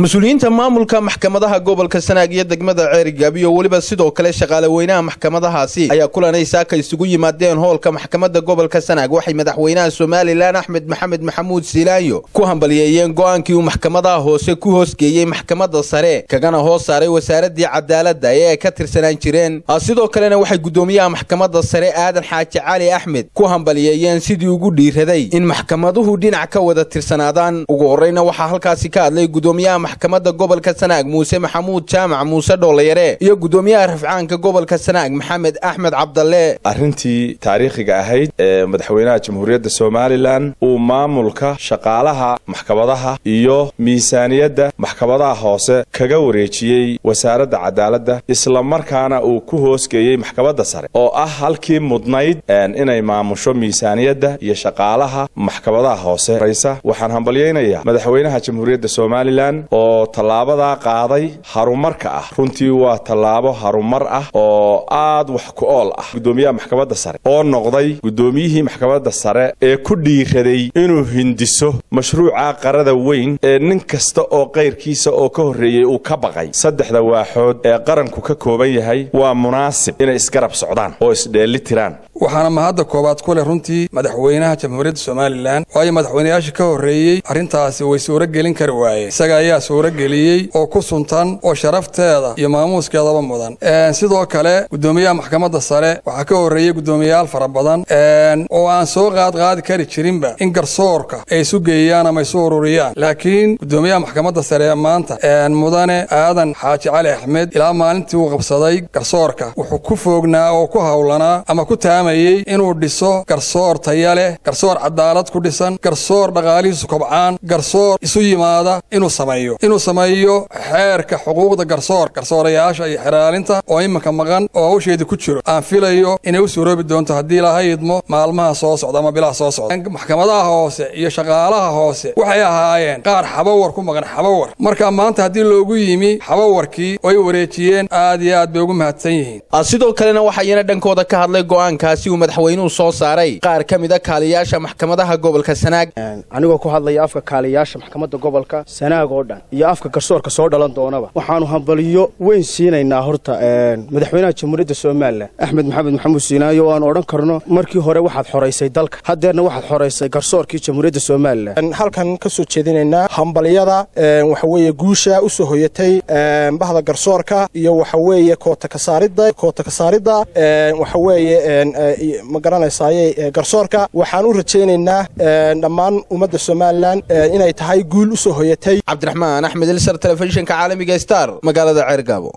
mas'uuliyiinta maamulka maxkamadaha gobolka sanaag iyo degmada ceerigaab iyo weliba sidoo kale shaqaale weynaha maxkamadahaasi ayaa kulanay saaka isugu yimaadeen hoolka maxkamadda gobolka sanaag. Waxay madaxweynaha somalilan axmed maxamed maxamuud silaayo ku hambaliyeeyeen go'aankii uu maxkamadaha hoose ku hoosgeeyey maxkamadda sare kagana hoos saaray wasaaradii cadaaladda ee ay ka tirsanaan jireen. Sidoo kalena waxay guddoomiyaha maxkamadda sare aadan xaaji cali axmed ku hambaliyeeyeen sidii ugu dhiiraday in maxkamaduhu dhinac ka wada tirsanaadaan. Ugu horreyna waxaa halkaasi ka hadlay gudoomiyaha maxkamadda gobolka sanaag muuse maxamuud jaamac muuse dhoollayare iyo guddoomiyaha rafcaanka gobolka sanaag maxamed axmed cabdalle. Arrintii taariikhiga ahayd ee madaxweynaha jamhuuriyadda somalilan uu maamulka shaqaalaha maxkamadaha iyo miisaaniyadda maxkamadaha hoose kaga wareejiyey wasaaradda cadaaladda isla markaana uu ku hoosgeeyey maxkamadda sare oo ah halkii mudnayd inay maamusho miisaaniyadda iyo shaqaalaha maxkamadaha hoose. Waxaan hambalyaynayaa madaxweynaha jamhuuriyadda somalilan oo tallaabadaa qaaday harumarka ah. Runtii waa tallaabo harumar ah oo aad wax ku ool ah. Guddoomiyaha maxkamadda sare oo noqday guddoomiyihii maxkamadda sare ee ku dhiiraday inuu hindiso mashruuca qarada weyn ee nin kasta oo kayrkiisa oo ka horreeyey uu ka baqay. Saddexda waaxood ee qaranku ka kooban yahay waa munaasib inay isgarab socdaan oo isdheelli tiraan waxaana mahadda koowaad ku leh runtii madaxweynaha jamhuuriyadda somalilan waayo madaxweynayaashii ka horreeyey arrintaasi way suuro gelin kari waayeen. Isaga ayaa suuro geliyey oo ku suntan oo sharafteeda iyo maamuuskeedaba mudan. Sidoo kale guddoomiyaha maxkamadda sare waxaa ka horreeyey guddoomiyayaal fara badan oo aan soo qaadqaadi kari jirinba in garsoorka ay isu geeyaan ama isu ururiyaan. Laakiin guddoomiyaha maxkamadda sare maanta mudane aadan xaaji cali axmed ilaa maalintii uu qabsaday garsoorka wuxuu ku foognaa oo ku howlanaa ama ku taamayey inuu dhiso garsoor taya leh garsoor cadaalad ku dhisan garsoor dhaqaalihiisu kobcaan garsoor isu yimaada inuu sameeyo. Inuu sameeyo xeerka xuquuqda garsoor garsoorayaasha iyo xeraalinta oo iminka maqan oo hawsheedii ku jiro. Aan filayo inay u suuroobi doonto haddii ilaahay idmo maalmaha soo socda ama bilaha soo socda. Maxkamadaha hoose iyo shaqaalaha hoose waxay ahaayeen qaar xabawar ku maqan xabawar. Marka maanta haddii loogu yimi xabawarkii oo ay wareejiyeen aad iyo aad bay ugu mahadsan yihiin. Sidoo kalena waxayna dhankooda ka hadlay go'aankaasi uu madaxweynuhu soo saaray. Qaar ka mid a kaaliyaasha maxkamadaha gobolka sanaag. Anigoo ku hadlaya afka kaaliyaasha maxkamadda gobolka sanaag oo dhan iyo afka garsoorka soo dhalan doonaba. Waxaanu hambaliyo weyn siinaynaa horta madaxweynaha jamhuuriyadda somalilan axmed maxamed maxamuud siinaayo oo aan odhan karno markii hore waxaad xoraysay dalka haddeerna waxaad xoraysay garsoorkii jamhuuriyadda somalilan halkan ka soo jeedinaynaa hambaliyada waxa weeye guusha u soo hoyatay bahda garsoorka iyo waxa weeye kootakasaaridda kootakasaaridda waxa weeye ma garanaysaaye garsoorka. Waxaan u rajaynaynaa dhammaan ummadda somalilan inay tahay guul u soo hoyatay. Cabdiraxmaan axmed ilsar telefishinka caalamiga star magaalada ceergaabo